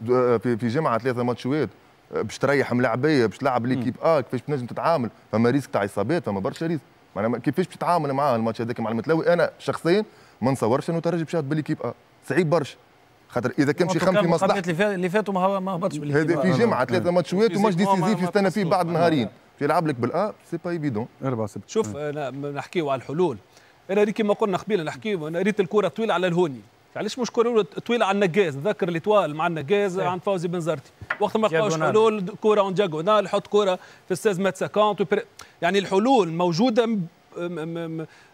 في في جمعة ثلاثة ماتشات باش تريح ملاعبية باش تلعب l'équipe A كيفاش تنجم تتعامل؟ فما risque تاع إصابات فما برشا risque. معناها كيفاش باش تتعامل معاه الماتش هذاك مع المتلوي؟ أنا شخصيا ما نصورش أنه ترجي باش بالليكيب ا صعيب برشا. خاطر إذا كان شي خم في مصلحه اللي فاتوا ما هبطش هذه في جمعة ثلاثة ماتشات وماتش ديسيزيف يستنى فيه بعد نهارين يلعب لك بالا سي با ايفيدون شوف أنا نحكيو على الحلول. أنا ريت كما قلنا قبيلة نحكيو أنا ريت الكرة طويلة على الهوني. علاش مش كرة طويلة؟ على النقاز نذكر اللي طوال مع النقاز عن فوزي بن زرتي. وقت ما لقاوش حلول كرة اون دياغونال حط كرة في 16 متر 50 يعني الحلول موجودة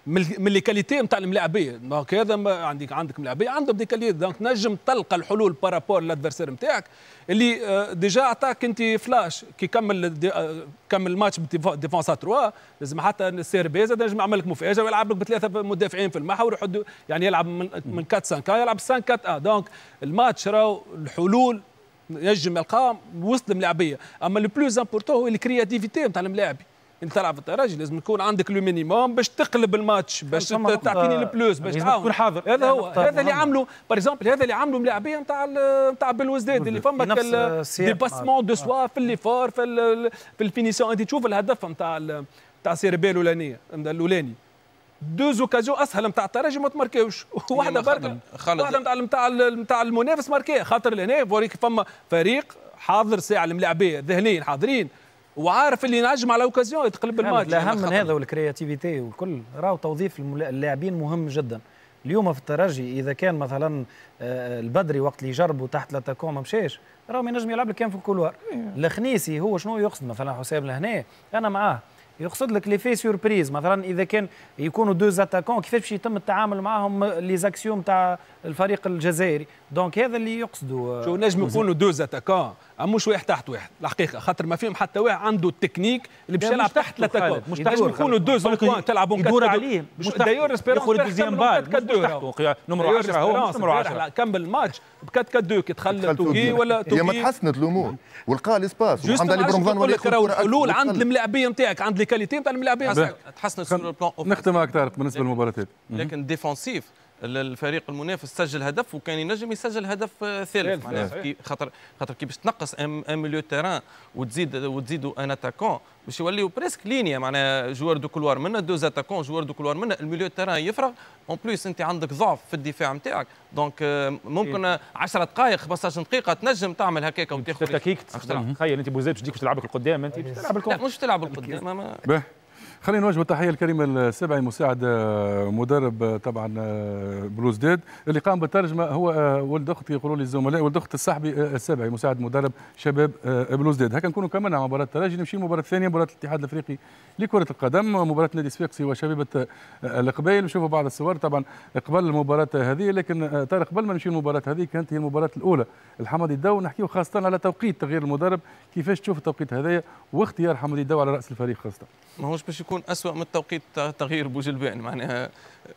من les qualités نتاع الملاعبيه donc هذا ما عندك عندك ملاعبيه عندهم des qualités. donc تنجم تلقى الحلول par rapport لل adversaire نتاعك اللي آه، déjà عطاك انت فلاش كي كمل آه، كمل الماتش ب défense 3 لازم حتى ال CRB زاد نجم يعمل لك مفاجأة ويلعب لك بثلاثة مدافعين في المحور يعني يلعب من من 4 5 يلعب 5 4 1 donc الماتش راهو الحلول ينجم يلقاها وسط الملاعبية. أما لو بلوز امبورتون هو الكرياتيفيتي نتاع الملاعبي. انت تلعب في الترجي لازم يكون عندك لو مينيموم باش تقلب الماتش باش تعطيني البلوس باش تعاون تكون حاضر. هذا هو هذا اللي مهمة. عملوا باغ اكزومبل هذا اللي عملوا ملاعبية نتاع نتاع بلوزداد اللي فما. ديباسمون دو سوا في الليفور في في الفينيسيون. انت تشوف الهدف نتاع نتاع سيربي الأولانية الأولاني. دو زوكازيون أسهل نتاع الترجي ما تماركيوش واحدة ما خالد- بركة. خالد- واحدة نتاع نتاع نتاع المنافس ماركية. خاطر لهنا فوريك فما فريق حاضر ساعة الملاعبية ذهنيا حاضرين. وعارف اللي نجم على occasion يتقلب الماتش. الاهم من هذا وال créativité والكل راهو توظيف اللاعبين مهم جدا. اليوم في الترجي إذا كان مثلا آه، البدري وقت اللي جربوا تحت l'attaquant ما مشاش راهو ما ينجم يلعب لك كان في ال couloir. الخنيسي هو شنو يقصد؟ مثلا حسام لهنا أنا معاه. يقصد لك l'effet surprise مثلا إذا كان يكونوا deux attaquants كيفاش باش يتم التعامل معاهم les actions تاع الفريق الجزائري؟ دونك هذا اللي يقصدوا. شو نجم يكونوا دوز اتاكون مش واحد تحت واحد. الحقيقة خاطر ما فيهم حتى واحد عنده التكنيك اللي باش يلعب مش تحت لاتاكون مش نجم يكونوا بالك اون تلعبوا يدور عليه. مش دايور ياخذ الدوزيام بال نمرو 10 هو نمرو 10 كمل الماتش. بكات كدو كي دخل دخل توكي توكي. ولا هي ما توكي تحسنت الأمور. ولقى الاسباس وحمد علي برمضان ولا الحلول عند. الملاعبيه نتاعك عند لي كاليتي نتاع الملاعبيه نتاعك تحسنت سور البلان نختم طارق بالنسبة للمباراة لكن ديفونسيف الفريق المنافس سجل هدف وكان ينجم يسجل هدف آه، ثالث. معناها. كي- خاطر خاطر كي باش تنقص ان ميليو تيران وتزيد وتزيدوا ان اتاكون باش يوليو بريسك لينيا معناها جوار دو كولوار منا دو اتاكون جوار دو كولوار منا الميليو تيران يفرغ. اون بليس أنت عندك ضعف في الدفاع نتاعك دونك آه، ممكن 10 دقائق 15 دقيقة تنجم تعمل هكاك وتاخذ تكيك. تخيل أنت بوزيت باش تجيك باش تلعب لك القدام أنت باش تلعب لا مش تلعب القدام خلينا نوجه التحية الكريمة السبعي مساعد آه، مدرب آه، طبعا آه، بلوزداد. اللي قام بالترجمة هو ولد اخت يقولوا لي الزملاء ولد أخت الصحبي آه، السبعي مساعد مدرب شباب بلوزداد. هكا نكونوا كملنا مباراة الترجي. نمشي المباراه الثانية مباراة الاتحاد الأفريقي لكرة القدم. مباراة نادي صفاقسي وشبيبة القبائل نشوفوا بعض الصور طبعا قبل المباراة هذه. لكن طارق قبل ما نمشي المباراه هذه كانت هي المباراة الأولى. الحمدي الدو نحكيو خاصة على توقيت تغيير المدرب. كيفاش تشوف التوقيت هذايا واختيار حمدي الدو على رأس الفريق خاصة. ماهوش باش يكون أسوأ من توقيت تغيير بوجلبان معناها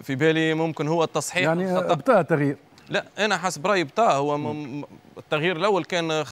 في بالي ممكن هو التصحيح يعني. ابطا تغيير. لا أنا حسب رأيي بتاع. هو التغيير الأول كان